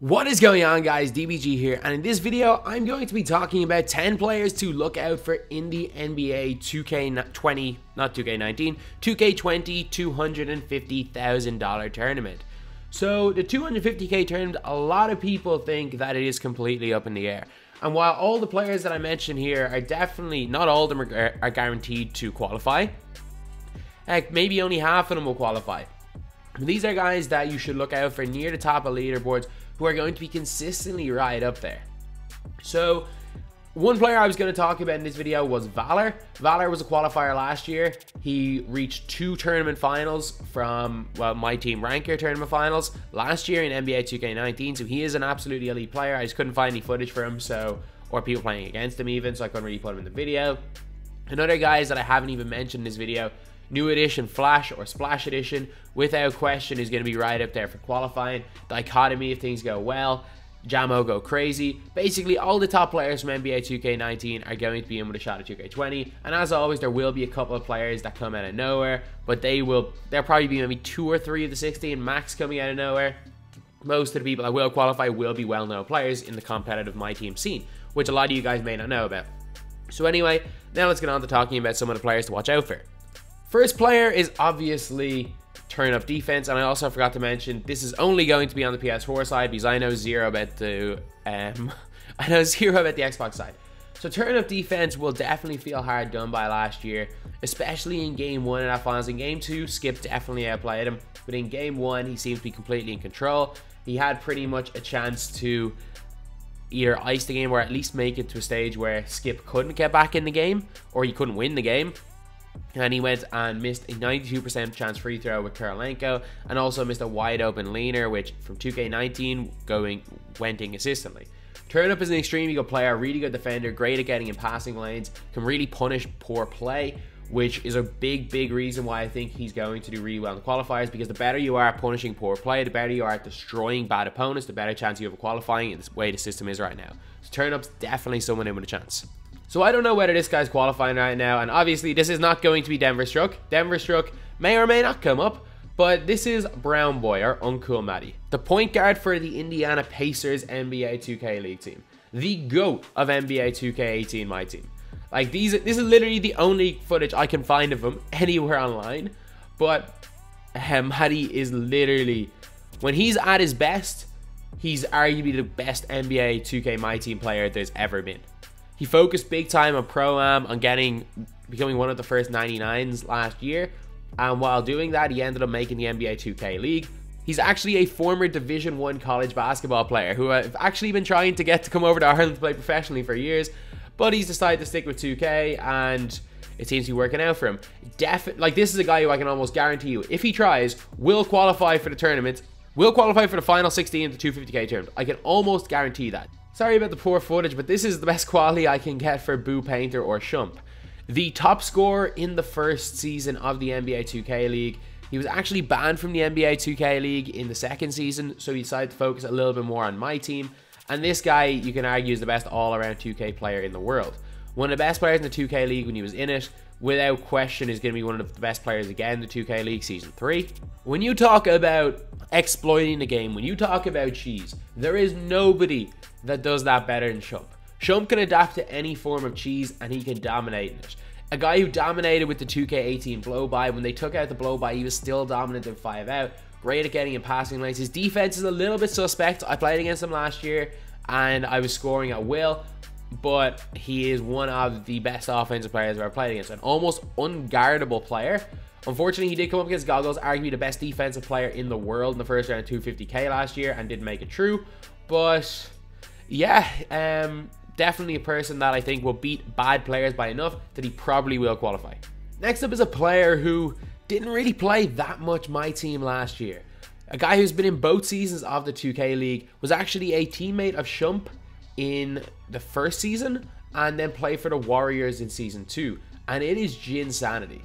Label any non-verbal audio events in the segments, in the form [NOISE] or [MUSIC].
What is going on guys, DBG here, and in this video, I'm going to be talking about 10 players to look out for in the NBA 2K20, not 2K19, 2K20 $250,000 tournament. So the 250k tournament, a lot of people think that it is completely up in the air. And while all the players that I mentioned here are definitely, not all of them are, are guaranteed to qualify, heck, maybe only half of them will qualify. These are guys that you should look out for near the top of leaderboards who are going to be consistently right up there. So one player I was going to talk about in this video was Valor. Valor was a qualifier last year. He reached two tournament finals from, well, my team Ranker tournament finals last year in NBA 2K19. So he is an absolutely elite player. I just couldn't find any footage for him, so, or people playing against him even, so I couldn't really put him in the video. Another guys that I haven't even mentioned in this video New Edition Flash or Splash Edition, without question, is going to be right up there for qualifying. Dichotomy, if things go well. Jamo go crazy. Basically, all the top players from NBA 2K19 are going to be in with a shot at 2K20. And as always, there will be a couple of players that come out of nowhere, but they will, there'll probably be maybe two or three of the 16 max coming out of nowhere. Most of the people that will qualify will be well-known players in the competitive My Team scene, which a lot of you guys may not know about. So anyway, now let's get on to talking about some of the players to watch out for. First player is obviously turn up defense, and I also forgot to mention this is only going to be on the PS4 side because I know zero about the um, [LAUGHS] I know zero about the Xbox side. So turn up defense will definitely feel hard done by last year, especially in game one in our finals. In game two, Skip definitely outplayed him, but in game one, he seems to be completely in control. He had pretty much a chance to either ice the game or at least make it to a stage where Skip couldn't get back in the game or he couldn't win the game and he went and missed a 92% chance free throw with Kirilenko and also missed a wide open leaner which from 2K19 going went inconsistently. Turnup is an extremely good player, really good defender, great at getting in passing lanes, can really punish poor play, which is a big, big reason why I think he's going to do really well in the qualifiers because the better you are at punishing poor play, the better you are at destroying bad opponents, the better chance you have of qualifying in the way the system is right now. So Turnup's definitely someone in with a chance. So I don't know whether this guy's qualifying right now, and obviously this is not going to be Denver Struck. Denver Struck may or may not come up, but this is Brown Boy, or Uncool Matty, the point guard for the Indiana Pacers NBA 2K League team. The GOAT of NBA 2K18, my team. Like, these, this is literally the only footage I can find of him [LAUGHS] anywhere online, but um, Matty is literally, when he's at his best, he's arguably the best NBA 2K My Team player there's ever been. He focused big time on Pro Am, on getting becoming one of the first 99s last year. And while doing that, he ended up making the NBA 2K League. He's actually a former Division 1 college basketball player who I've actually been trying to get to come over to Ireland to play professionally for years, but he's decided to stick with 2K and it seems to be working out for him. Definitely, like this is a guy who I can almost guarantee you, if he tries, will qualify for the tournament, will qualify for the final 16 of the 250k tournament. I can almost guarantee that. Sorry about the poor footage, but this is the best [LAUGHS] quality I can get for Boo Painter or Shump. The top scorer in the first season of the NBA 2K League. He was actually banned from the NBA 2K League in the second season, so he decided to focus a little bit more on my team. And this guy, you can argue, is the best all-around 2K player in the world. One of the best players in the 2K League when he was in it, without question, is going to be one of the best players again in the 2K League Season 3. When you talk about exploiting the game, when you talk about cheese, there is nobody that does that better than Shump. Shump can adapt to any form of cheese and he can dominate in it. A guy who dominated with the 2K18 blow by, when they took out the blow by, he was still dominant in 5 out. Great at getting in passing lanes. His defense is a little bit suspect. I played against him last year and I was scoring at will, but he is one of the best offensive players I've ever played against. An almost unguardable player. Unfortunately, he did come up against Goggles, arguably the best defensive player in the world in the first round of 250k last year and didn't make it true. But yeah, um, definitely a person that I think will beat bad players by enough that he probably will qualify. Next up is a player who didn't really play that much my team last year. A guy who's been in both seasons of the 2K League was actually a teammate of Shump in the first season and then played for the Warriors in season 2. And it is Jin Sanity.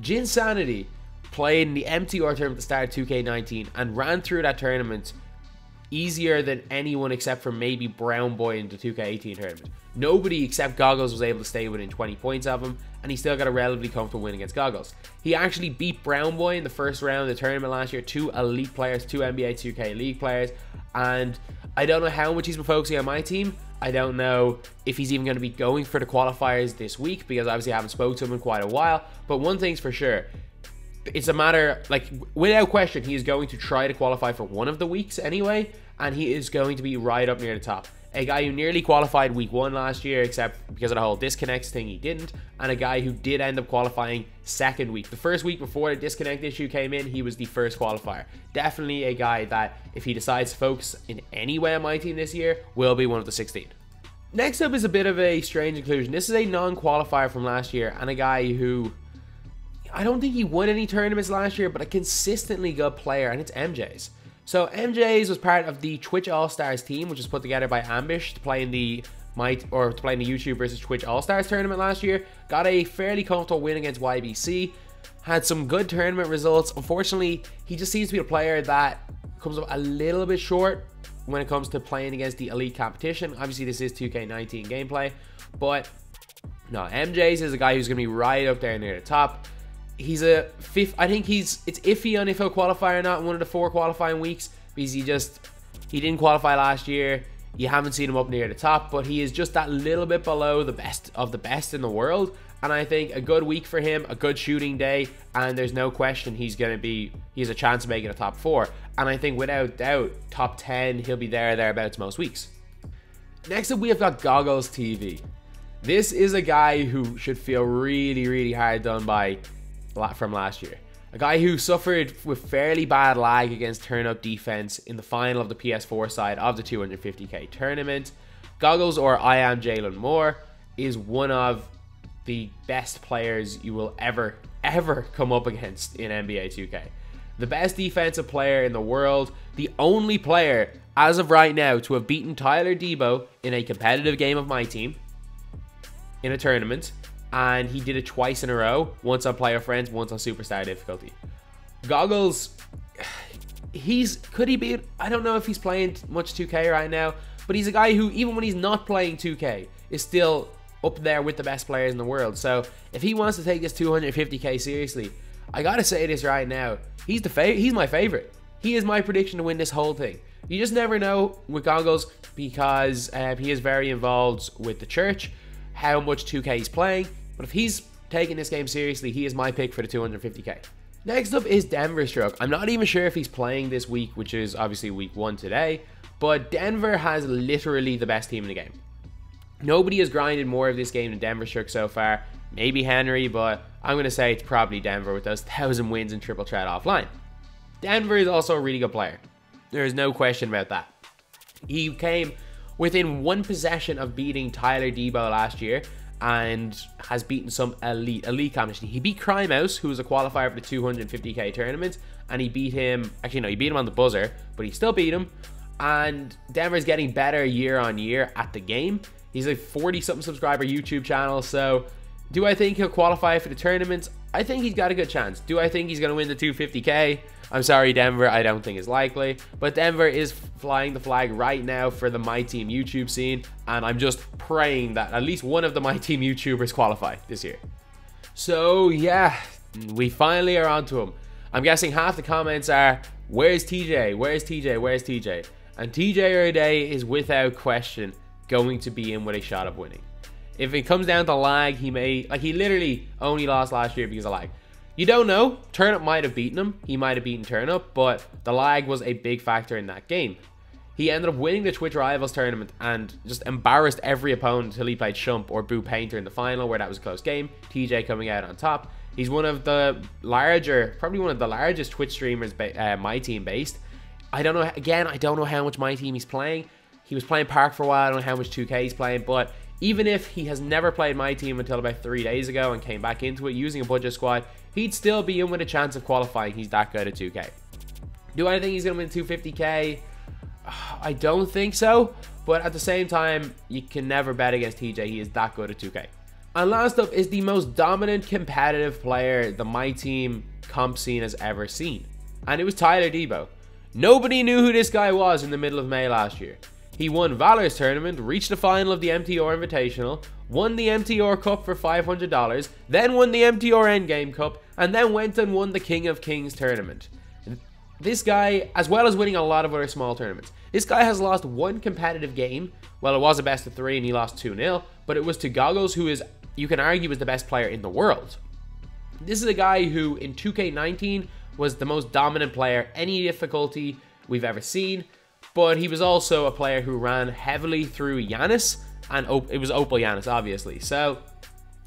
Jin Sanity played in the MTR tournament at the start of 2K19 and ran through that tournament easier than anyone except for maybe Brown Boy in the 2K18 tournament. Nobody except Goggles was able to stay within 20 points of him, and he still got a relatively comfortable win against Goggles. He actually beat Brown Boy in the first round of the tournament last year, two elite players, two NBA 2K League players, and I don't know how much he's been focusing on my team. I don't know if he's even going to be going for the qualifiers this week because obviously I haven't spoken to him in quite a while. But one thing's for sure, it's a matter like without question he is going to try to qualify for one of the weeks anyway, and he is going to be right up near the top a guy who nearly qualified week one last year, except because of the whole disconnects thing, he didn't, and a guy who did end up qualifying second week. The first week before the disconnect issue came in, he was the first qualifier. Definitely a guy that, if he decides to focus in any way on my team this year, will be one of the 16. Next up is a bit of a strange inclusion. This is a non qualifier from last year, and a guy who. I don't think he won any tournaments last year, but a consistently good player, and it's MJ's. So MJ's was part of the Twitch All Stars team, which was put together by Ambush to play in the might or to play in the YouTube versus Twitch All Stars tournament last year. Got a fairly comfortable win against YBC. Had some good tournament results. Unfortunately, he just seems to be a player that comes up a little bit short when it comes to playing against the elite competition. Obviously, this is 2K19 gameplay, but no, MJ's is a guy who's going to be right up there near the top he's a fifth. I think he's it's iffy on if he'll qualify or not in one of the four qualifying weeks because he just he didn't qualify last year. You haven't seen him up near the top, but he is just that little bit below the best of the best in the world. And I think a good week for him, a good shooting day, and there's no question he's going to be, he has a chance of making a top four. And I think without doubt, top 10, he'll be there, thereabouts most weeks. Next up, we have got Goggles TV. This is a guy who should feel really, really hard done by from last year. A guy who suffered with fairly bad lag against turn up defense in the final of the PS4 side of the 250k tournament. Goggles or I am Jalen Moore is one of the best players you will ever, ever come up against in NBA 2K. The best defensive player in the world, the only player as of right now to have beaten Tyler Debo in a competitive game of my team in a tournament, and he did it twice in a row. Once on player friends once on superstar difficulty. Goggles he's could he be i don't know if he's playing much 2k right now but he's a guy who even when he's not playing 2k is still up there with the best players in the world. So if he wants to take this 250k seriously i gotta say this right now. He's the fa- he's my favorite. He is my prediction to win this whole thing. You just never know with goggles because uh, he is very involved with the church how much 2k he's playing but if he's taking this game seriously, he is my pick for the 250k. Next up is Denver Struck. I'm not even sure if he's playing this week, which is obviously week one today, but Denver has literally the best team in the game. Nobody has grinded more of this game than Denver Struck so far. Maybe Henry, but I'm going to say it's probably Denver with those [LAUGHS] 1,000 wins and triple threat offline. Denver is also a really good player. There is no question about that. He came within one possession of beating Tyler Debo last year, and has beaten some elite elite competition. He beat Crymouse, who was a qualifier for the 250k tournament, and he beat him. Actually, no, he beat him on the buzzer, but he still beat him. And Denver's getting better year on year at the game. He's a 40 something subscriber YouTube channel, so do I think he'll qualify for the tournaments? I think he's got a good chance. Do I think he's going to win the 250k? I'm sorry, Denver, I don't think is likely. But Denver is flying the flag right now for the My Team YouTube scene, and I'm just praying that at least one of the My Team YouTubers qualify this year. So yeah, we finally are onto him. I'm guessing half the comments are, where's TJ? Where's TJ? Where's TJ? And TJ O'Day is without question going to be in with a shot of winning. If it comes down to lag, he may, like he literally only lost last year because of lag. You don't know. Turnup might have beaten him. He might have beaten Turnup, but the lag was a big factor in that game. He ended up winning the Twitch Rivals tournament and just embarrassed every opponent until he played Shump or Boo Painter in the final, where that was a close game. TJ coming out on top. He's one of the larger, probably one of the largest Twitch streamers, uh, my team based. I don't know, again, I don't know how much my team he's playing. He was playing Park for a while, I don't know how much 2K he's playing, but even if he has never played my team until about three days ago and came back into it using a budget squad, he'd still be in with a chance of qualifying. He's that good at 2K. Do I think he's going to win 250k? [SIGHS] I don't think so, but at the same time, you can never bet against TJ. He is that good at 2K. And last up is the most dominant competitive player the my team comp scene has ever seen. And it was Tyler Debo. Nobody knew who this guy was in the middle of May last year. He won Valor's tournament, reached the final of the MTR Invitational, won the MTR Cup for $500, then won the MTR Endgame Cup, and then went and won the King of Kings tournament. this guy, as well as winning a lot of other small tournaments, this guy has lost one competitive game. Well, it was a best of three and he lost 2 0, but it was to Goggles, who is, you can argue, is the best player in the world. This is a guy who in 2K19 was the most dominant player, any difficulty we've ever seen, but he was also a player who ran heavily through Giannis, and it was Opal Giannis, obviously. So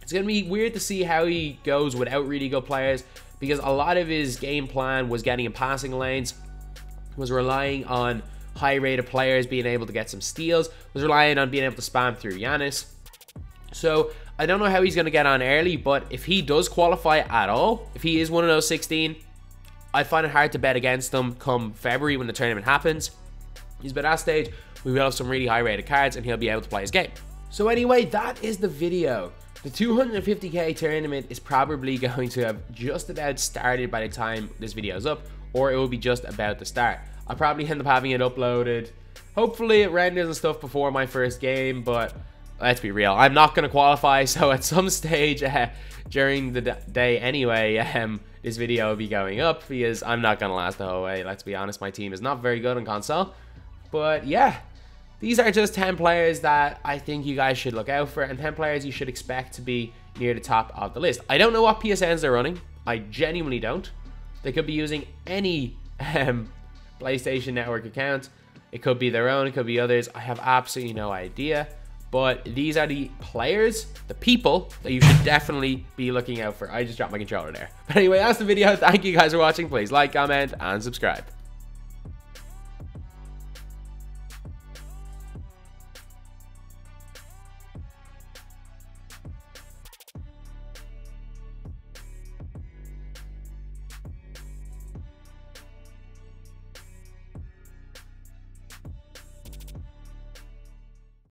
it's going to be weird to see how he goes without really good players because a lot of his game plan was getting in passing lanes, was relying on high rated players being able to get some steals, was relying on being able to spam through Giannis. So I don't know how he's going to get on early, but if he does qualify at all, if he is one of those 16, I find it hard to bet against him come February when the tournament happens. He's by that stage, we will have some really high rated cards and he'll be able to play his game. So anyway, that is the video. The 250k tournament is probably going to have just about started by the time this video is up, or it will be just about to start. I'll probably end up having it uploaded. Hopefully it renders and stuff before my first game, but let's be real, I'm not going to qualify, [LAUGHS] so at some stage uh, during the day anyway, um, this video will be going up because I'm not going to last the whole way. Let's be honest, my team is not very good on console. But yeah, these are just 10 players that I think you guys should look out for and 10 players you should expect to be near the top of the list. I don't know what PSNs they're running. I genuinely don't. They could be using any um, PlayStation Network account. It could be their own, it could be others. I have absolutely no idea. But these are the players, the people that you should definitely be looking out for. I just dropped my controller there. [LAUGHS] But anyway, that's the video. Thank you guys for watching. Please like, comment, and subscribe.